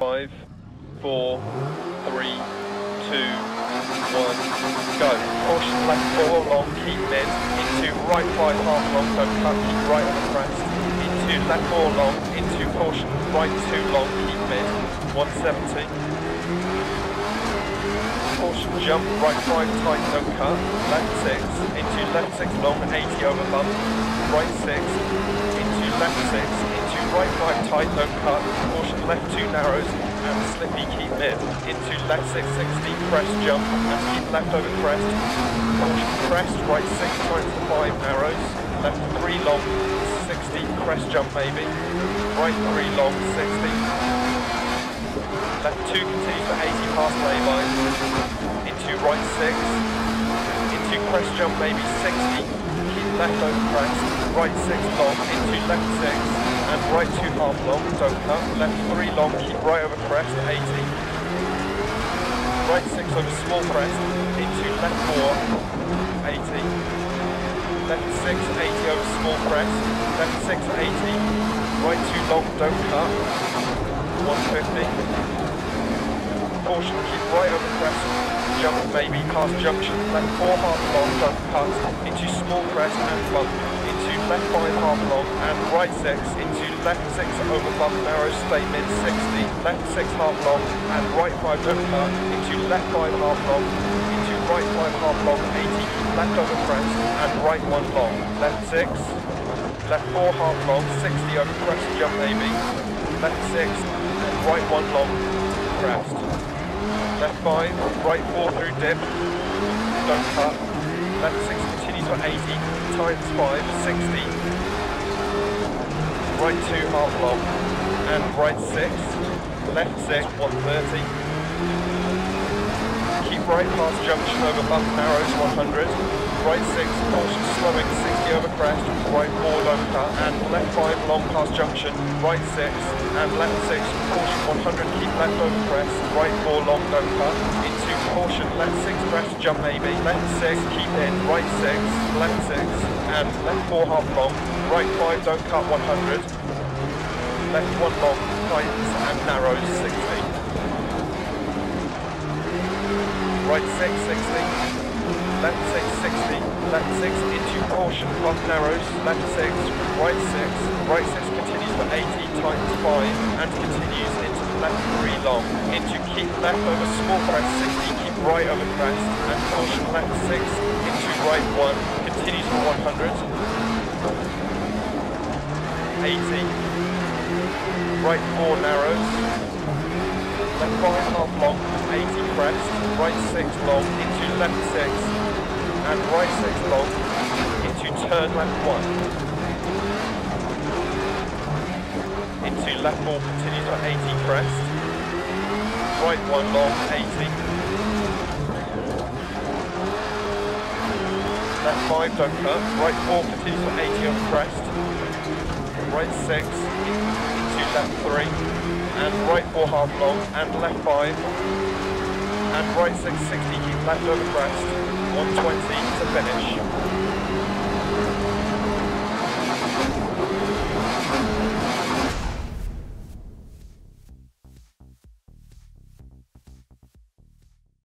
Five, four, three, two, one, go. Caution left four long, keep mid. Into right five half long, don't cut, right on the crest. Into left four long, into caution, right two long, keep mid. 170. Caution jump, right five tight, don't cut. Left six, into left six long, 80 over bump. Right six, into left six, right five tight, don't cut. Caution left two narrows, and slippy keep mid. Into left six, 60, crest jump, and keep left over crest. Caution crest, right six times the five narrows. Left three long, 60, crest jump maybe. Right three long, 60. Left 2 continues for 80 past lay-by. Into right 6. Into crest jump maybe 60. Keep left over crest. Right 6 long. Into left 6. And right 2 half long. Don't cut. Left 3 long. Keep right over crest 80. Right 6 over small crest. Into left 4. 80. Left 6, 80 over small crest. Left 6, 80. Right 2 long, don't cut. 150 caution, keep right over crest, jump maybe, past junction, left 4 half long, don't cut, into small crest and bump, left 5 half long and right 6, into left 6 over bump, narrow, stay mid 60, left 6 half long and right 5 don't into left 5 half long, into right 5 half long, 80, left over crest and right 1 long, left 6, left 4 half long, 60 over crest jump maybe, left 6 and right 1 long, crest. Left 5, right 4 through dip, don't cut, left 6 continues for 80, times 5, 60, right 2 half long, and right 6, left 6, 130, keep right past junction over bump narrows 100, right 6, caution slowing 60 over crest, right 4 don't cut, and left 5 long past junction, right 6, and left 6, caution 100, keep left over crest, right 4 long don't cut, into caution, left 6 crest jump maybe, left 6, keep in, right 6, left 6, and left 4 half long, right 5 don't cut 100, left 1 long, tightens and narrows 60. Right 6, 60, left 6, 60, left 6 into caution, bump narrows, left 6, right 6, right 6 continues for 80, times 5, and continues into left 3 long, into keep left over small crest 60, keep right over crest, and caution left 6, into right 1, continues for 100, 80, right 4 narrows, left 5 half long, 80 crest, right 6 long, into left 6, and right 6 long into turn left 1. Into left 4 continues on 80 crest. Right 1 long 80. Left 5 don't cut. Right 4 continues on 80 on crest. Right 6 into left 3. And right 4 half long and left 5. And right 6 60 keep left over crest. 120 to finish.